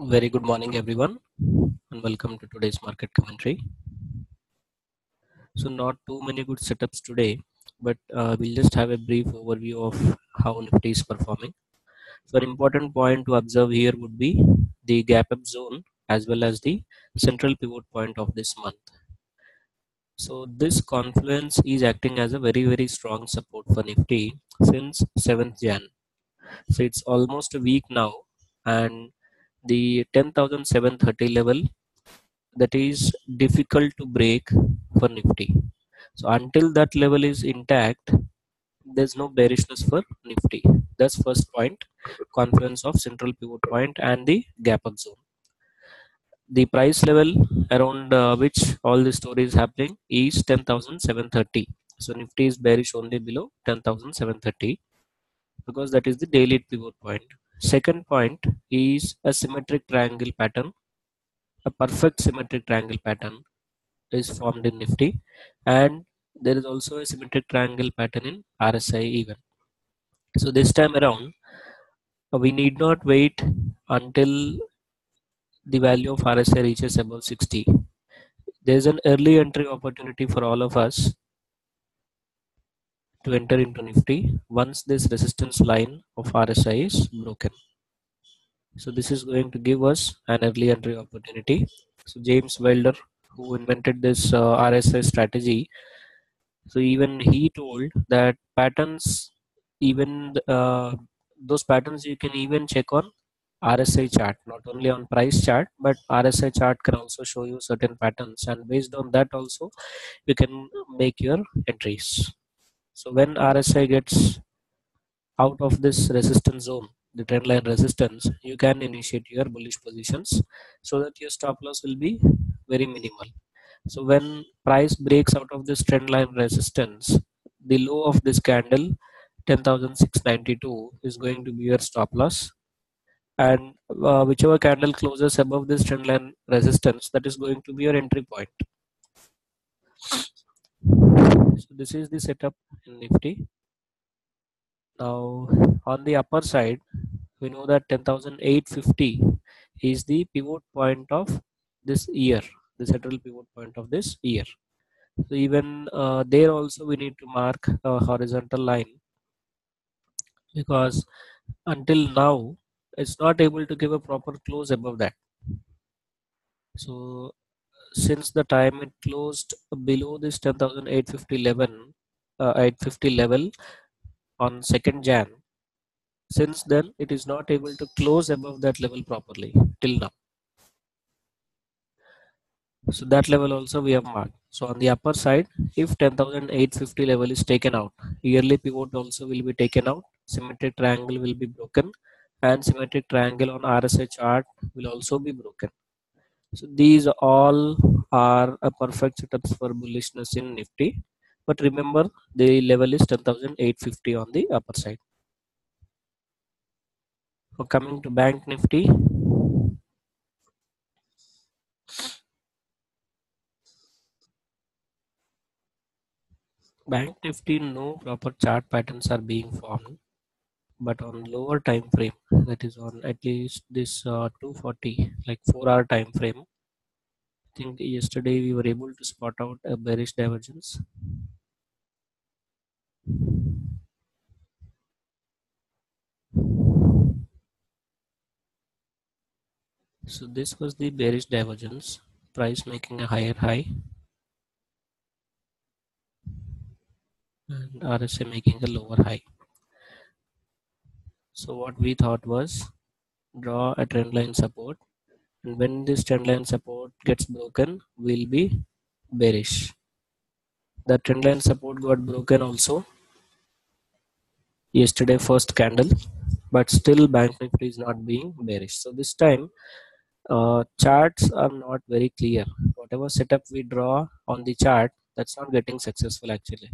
Very good morning, everyone, and welcome to today's market commentary. So, not too many good setups today, but uh, we'll just have a brief overview of how Nifty is performing. So, an important point to observe here would be the gap up zone as well as the central pivot point of this month. So, this confluence is acting as a very, very strong support for Nifty since 7th Jan. So, it's almost a week now, and the 10,730 level that is difficult to break for Nifty. So until that level is intact, there's no bearishness for Nifty. That's first point, confluence of central pivot point and the gap up zone. The price level around uh, which all the story is happening is 10,730. So Nifty is bearish only below 10,730 because that is the daily pivot point. Second point is a symmetric triangle pattern. A perfect symmetric triangle pattern is formed in Nifty and there is also a symmetric triangle pattern in RSI even. So this time around, we need not wait until the value of RSI reaches above 60. There is an early entry opportunity for all of us to enter into Nifty once this resistance line of RSI is broken. So this is going to give us an early entry opportunity. So James Wilder, who invented this uh, RSI strategy, so even he told that patterns, even uh, those patterns you can even check on RSI chart, not only on price chart, but RSI chart can also show you certain patterns, and based on that also you can make your entries. So when RSI gets out of this resistance zone, the trend line resistance, you can initiate your bullish positions so that your stop loss will be very minimal. So when price breaks out of this trend line resistance, the low of this candle 10,692 is going to be your stop loss and uh, whichever candle closes above this trend line resistance that is going to be your entry point. So this is the setup in Nifty. Now on the upper side, we know that 10,850 is the pivot point of this year, the central pivot point of this year. So even uh, there also we need to mark a horizontal line because until now it's not able to give a proper close above that. So since the time it closed below this 10,850 level, uh, 850 level on 2nd Jan, since then it is not able to close above that level properly till now. So that level also we have marked. So on the upper side, if 10,850 level is taken out, yearly pivot also will be taken out, symmetric triangle will be broken and symmetric triangle on RSI chart will also be broken. So these all are a perfect setups for bullishness in Nifty. But remember the level is 10,850 on the upper side. So coming to Bank Nifty, Bank Nifty, no proper chart patterns are being formed, but on lower time frame, that is on at least this uh, 240, like 4 hour time frame. I think yesterday we were able to spot out a bearish divergence. So this was the bearish divergence, price making a higher high and RSI making a lower high. So what we thought was draw a trend line support and when this trend line support gets broken we'll be bearish. The trend line support got broken also yesterday first candle but still bank nifty is not being bearish. So this time uh, charts are not very clear. Whatever setup we draw on the chart that's not getting successful actually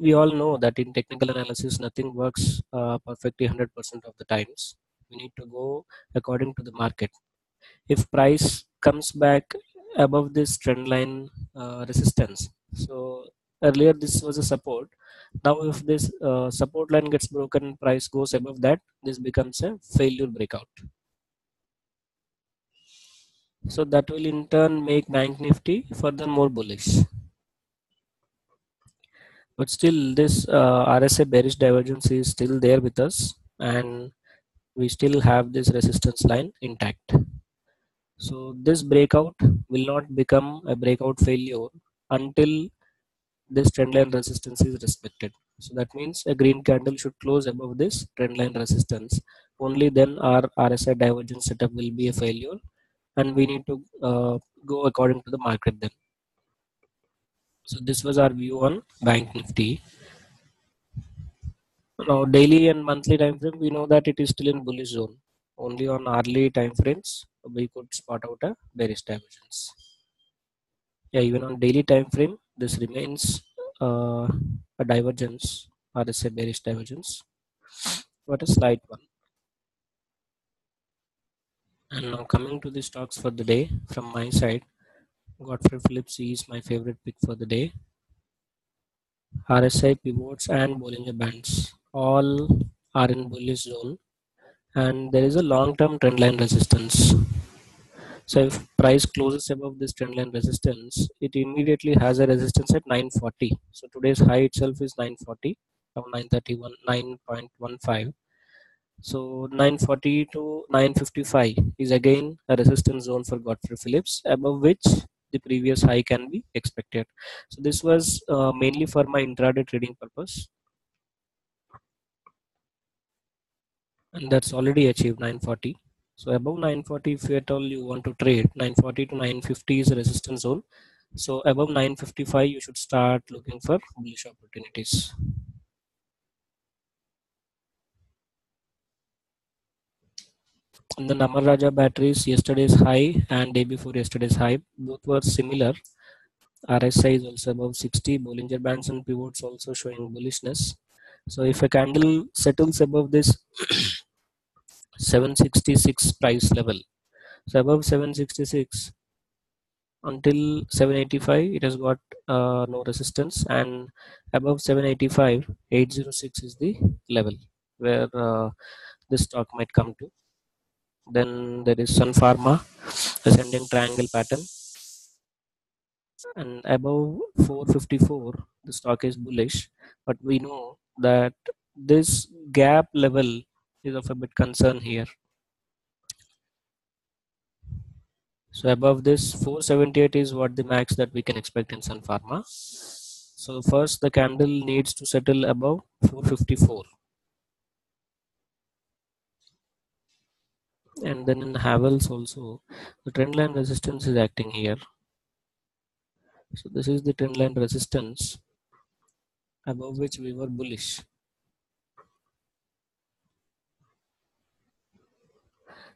we all know that in technical analysis nothing works uh, perfectly 100% of the times. We need to go according to the market. If price comes back above this trend line uh, resistance so earlier this was a support. Now if this uh, support line gets broken price goes above that this becomes a failure breakout. So that will in turn make Bank Nifty further more bullish. But still this uh, RSI bearish divergence is still there with us and we still have this resistance line intact. So this breakout will not become a breakout failure until this trendline resistance is respected. So that means a green candle should close above this trendline resistance. Only then our RSI divergence setup will be a failure and we need to uh, go according to the market then. So this was our view on Bank Nifty. Now daily and monthly time frame, we know that it is still in bullish zone. Only on hourly time frames, we could spot out a bearish divergence. Yeah, even on daily time frame, this remains uh, a divergence or is say bearish divergence. What a slight one. And now coming to the stocks for the day from my side, Godfrey Phillips is my favorite pick for the day. RSI pivots and Bollinger Bands all are in bullish zone and there is a long-term trendline resistance. So if price closes above this trendline resistance, it immediately has a resistance at 940. So today's high itself is 940, from 931, 9.15 so 940 to 955 is again a resistance zone for Godfrey Phillips above which the previous high can be expected. So this was uh, mainly for my intraday trading purpose. And that's already achieved 940. So above 940 if at all you want to trade 940 to 950 is a resistance zone. So above 955 you should start looking for bullish opportunities. The Amara Raja batteries yesterday's high and day before yesterday's high both were similar. RSI is also above 60 Bollinger Bands and pivots also showing bullishness. So if a candle settles above this 766 price level so above 766 until 785 it has got uh, no resistance. And above 785 806 is the level where uh, this stock might come to then there is Sun Pharma ascending triangle pattern. And above 454 the stock is bullish. But we know that this gap level is of a bit concern here. So above this 478 is what the max that we can expect in Sun Pharma. So first the candle needs to settle above 454 and then in Havells also the trend line resistance is acting here. So this is the trend line resistance above which we were bullish.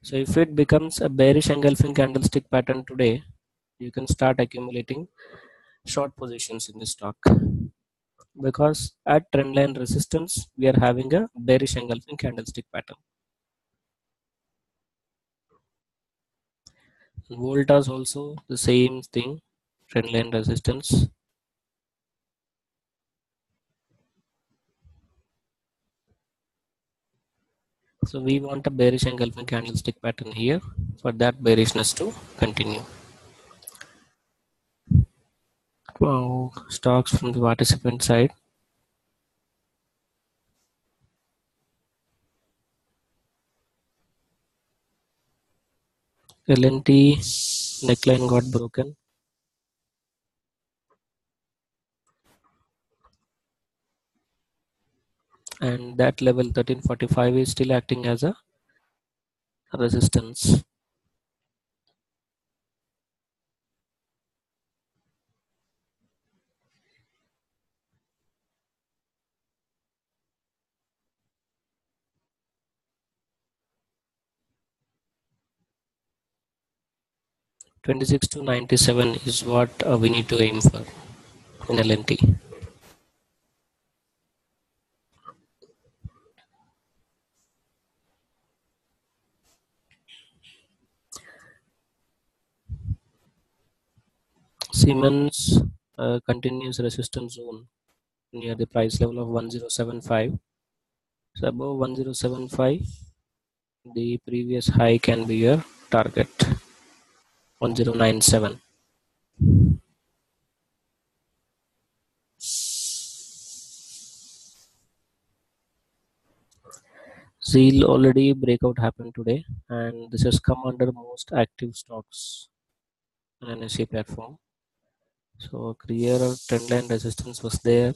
So if it becomes a bearish engulfing candlestick pattern today you can start accumulating short positions in the stock. Because at trendline resistance we are having a bearish engulfing candlestick pattern Voltas also the same thing, trendline resistance. So we want a bearish engulfing candlestick pattern here for that bearishness to continue. Wow, stocks from the participant side. L&T neckline got broken. And that level 1345 is still acting as a resistance. Twenty six to ninety seven is what uh, we need to aim for in L&T. Siemens uh, continuous resistance zone near the price level of 1075 so above 1075 the previous high can be your target 1097 Zeal already breakout happened today and this has come under most active stocks on NSE platform. So clear trend line resistance was there,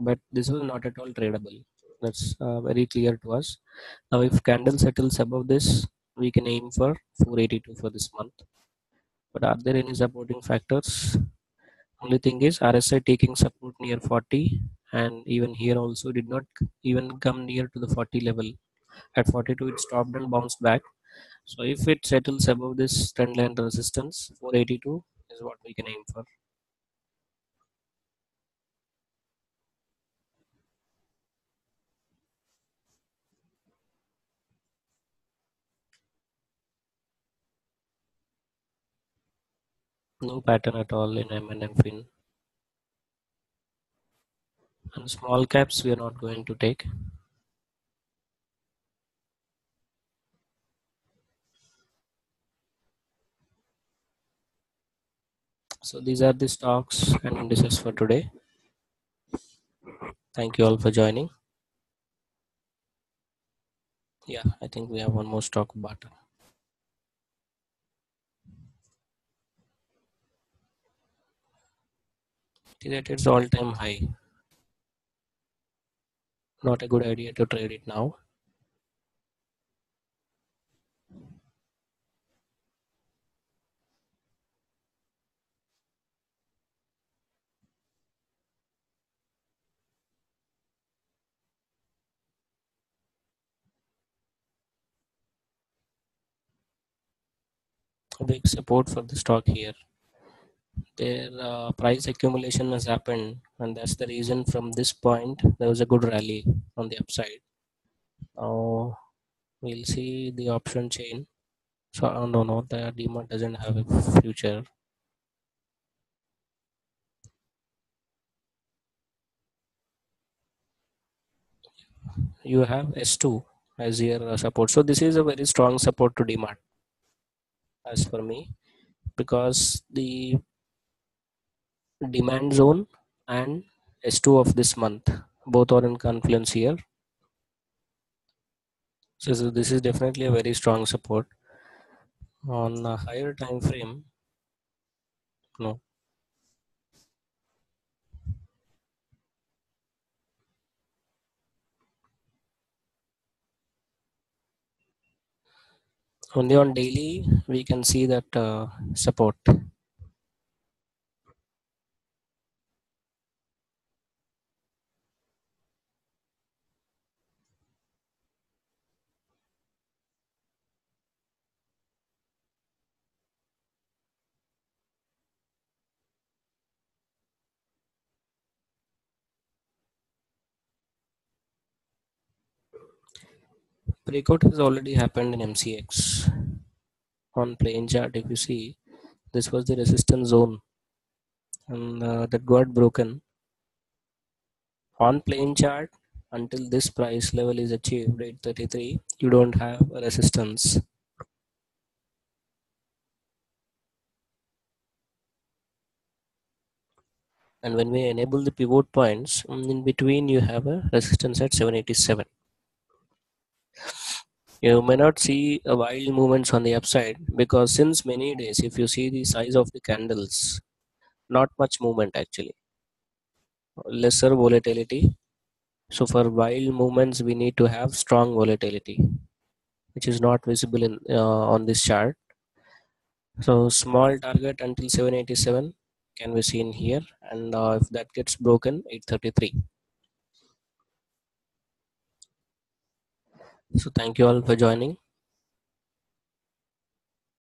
but this was not at all tradable. That's uh, very clear to us. Now if candle settles above this, we can aim for 482 for this month. But are there any supporting factors? Only thing is RSI taking support near 40 and even here also did not even come near to the 40 level at 42 it stopped and bounced back so if it settles above this trend line resistance 482 is what we can aim for no pattern at all in M&M fin. And small caps we are not going to take. So these are the stocks and indices for today. Thank you all for joining. Yeah i think we have one more stock button is at its all-time high. Not a good idea to trade it now. Big support for the stock here their uh, price accumulation has happened and that's the reason from this point there was a good rally on the upside. Now we'll see the option chain. So uh, no no the DMART doesn't have a future. You have S2 as your uh, support. So this is a very strong support to DMART as for me because the demand zone and S2 of this month. Both are in confluence here. So, so this is definitely a very strong support. On a higher time frame no. Only on daily we can see that uh, support breakout has already happened in MCX on plain chart if you see this was the resistance zone. And uh, that got broken. On plain chart until this price level is achieved 833 you don't have a resistance. And when we enable the pivot points in between you have a resistance at 787 you may not see a wild movements on the upside because since many days if you see the size of the candles not much movement actually. Lesser volatility. So for wild movements we need to have strong volatility which is not visible in uh, on this chart. So small target until 787 can be seen here and uh, if that gets broken 833 so thank you all for joining